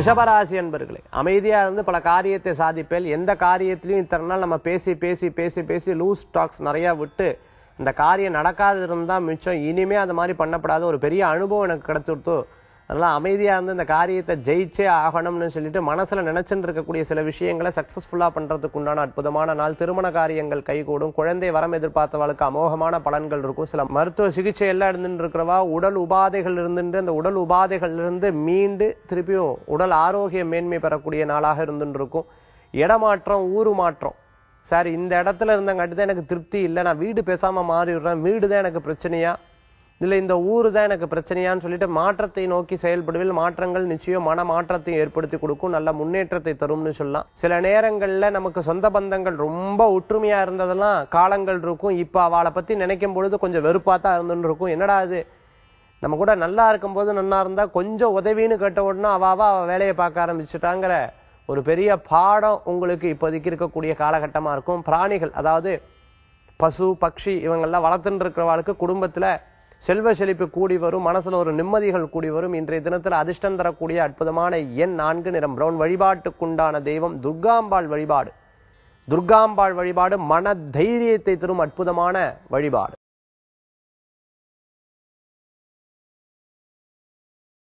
ரிஷபராசி என்பர்களே அமைதியா இருந்து பல காரியத்தை சாதிப்பேல் எந்த காரியத்திலையும் இத்தனை நாள் நம்ம பேசி பேசி பேசி பேசி லூஸ் டாக்ஸ் நிறையா விட்டு இந்த காரியம் நடக்காது இருந்தால் மிச்சம் இனிமே அது மாதிரி பண்ணப்படாத ஒரு பெரிய அனுபவம் எனக்கு கிடைச்சிருத்தோ அதனால் அமைதியாக இருந்து இந்த காரியத்தை ஜெயிச்சே ஆகணும்னு சொல்லிட்டு மனசில் நினச்சின்னு இருக்கக்கூடிய சில விஷயங்களை சக்ஸஸ்ஃபுல்லாக பண்ணுறதுக்கு உண்டான அற்புதமான நாள். திருமண காரியங்கள் கைகூடும். குழந்தை வரம் எதிர்பார்த்தவளுக்கு அமோகமான பலன்கள் இருக்கும். சில மருத்துவ சிகிச்சை எல்லாம் இருந்துட்டு இருக்கிறவா உடல் உபாதைகள் இருந்துட்டு அந்த உடல் உபாதைகள்லேருந்து மீண்டு திருப்பியும் உடல் ஆரோக்கிய மேன்மை பெறக்கூடிய நாளாக இருந்துட்டு இருக்கும். இடமாற்றம் ஊரு மாற்றம். சார் இந்த இடத்துல இருந்தங்காட்டி தான் எனக்கு திருப்தி இல்லை. நான் வீடு பேசாமல் மாறிடுறேன். வீடு தான் எனக்கு பிரச்சனையாக இதில் இந்த ஊர் தான் எனக்கு பிரச்சனையான்னு சொல்லிட்டு மாற்றத்தை நோக்கி செயல்படுவில் மாற்றங்கள் நிச்சயம் மன மாற்றத்தை ஏற்படுத்தி கொடுக்கும் நல்ல முன்னேற்றத்தை தரும்னு சொல்லலாம். சில நேரங்களில் நமக்கு சொந்த பந்தங்கள் ரொம்ப ஒற்றுமையாக இருந்ததெல்லாம் காலங்கள் இருக்கும். இப்போ அவளை பற்றி நினைக்கும் பொழுது கொஞ்சம் வெறுப்பாக தான் இருந்துன்னு இருக்கும். என்னடா இது? நம்ம கூட நல்லா இருக்கும்போது நல்லா இருந்தால் கொஞ்சம் உதவின்னு கேட்ட உடனே அவாவா அவள் வேலையை பார்க்க ஆரம்பிச்சுட்டாங்கிற ஒரு பெரிய பாடம் உங்களுக்கு இப்போதைக்கு இருக்கக்கூடிய காலகட்டமாக இருக்கும். பிராணிகள் அதாவது பசு பக்ஷி இவங்கெல்லாம் வளர்த்துட்டு இருக்கிறவாளுக்கு குடும்பத்தில் செல்வ செழிப்பு கூடி வரும் மனசுல ஒரு நிம்மதிகள் கூடி வரும். இன்றைய தினத்தில் அதிர்ஷ்டம் தரக்கூடிய அற்புதமான எண் நான்கு நிறம் பிரவுன் வழிபாட்டுக்குண்டான தெய்வம் துர்காம்பாள் வழிபாடு. துர்காம்பாள் வழிபாடு மன தைரியத்தை தரும் அற்புதமான வழிபாடு.